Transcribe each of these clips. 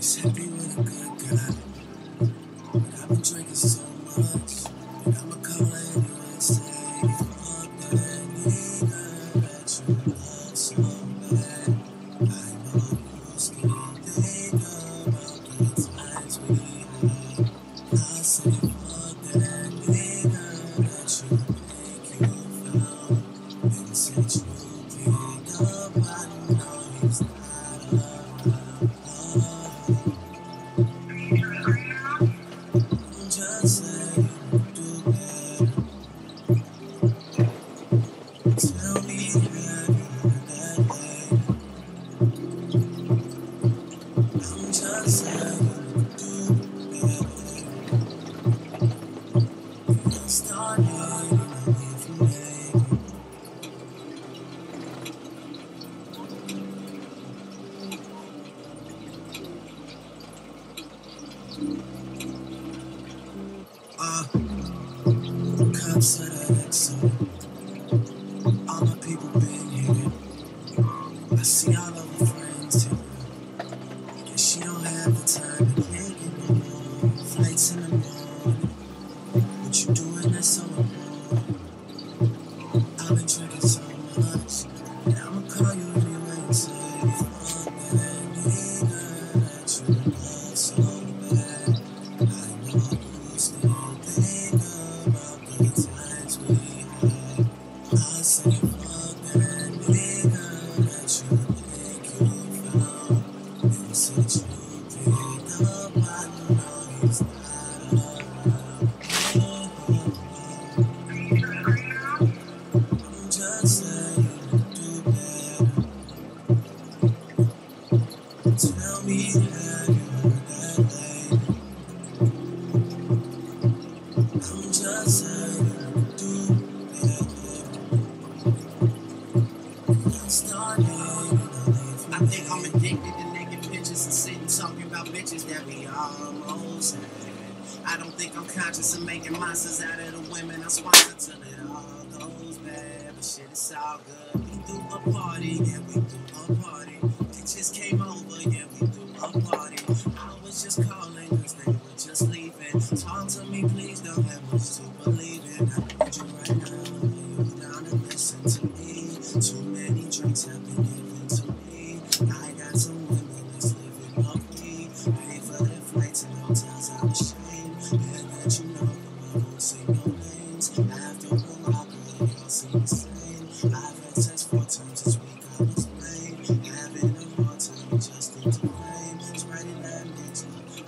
Said happy with a good girl. All my people been here. I see all her friends here. And she don't have the time no more. Flights in the you doing so? I've been drinking so much. And I'ma call you anyway and Believe I think I'm addicted to naked pictures and sitting talking about bitches that we almost had. I don't think I'm conscious of making monsters out of the women I sponsor till it all goes bad. But shit, it's all good. We do a party, yeah, we do a party. Bitches came over, yeah, we do a party. I was just calling cause they were just leaving. Talk to me, please, don't have much to believe in. I need you right now, you down to listen to me. Seem the. I've had sex four times this week, I was lame. Having a hard time adjusting to fame. It's that.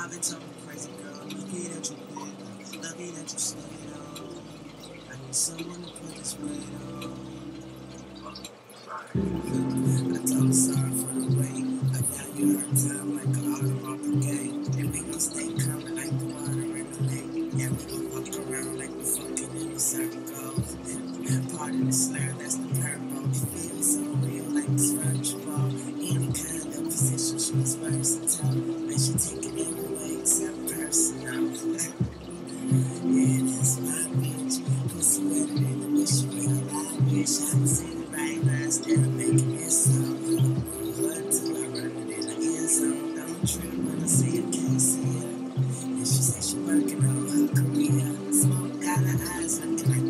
I've been talking crazy, girl. Lucky that you up. Lucky that you stayed. I need someone to put this weight on. I told sorry for the wait. I you hurt time like an Audemars Piguet. And we gon' stay coming like the water in the lake. Yeah, we gon' walk around like we fucking in the circles. Of the slur, that's the purple. Feel so real like it's virtual. Any kind of position, she's versatile. And she take it every way except personal. yeah, that's my bitch. Pussy wetter than the wish you real live bitch. I can see the right lines that I'm making it so. I run it in the end zone? Don't trip when I see her, can't see her. And she said she working on her career. Smoke her eyes looking like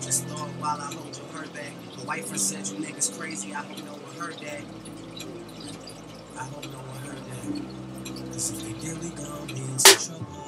Just thought while I hold your hurt back. The wife said you niggas crazy. I hope no one heard that. I hope no one heard that. Cause if they did, we gon' be in some trouble.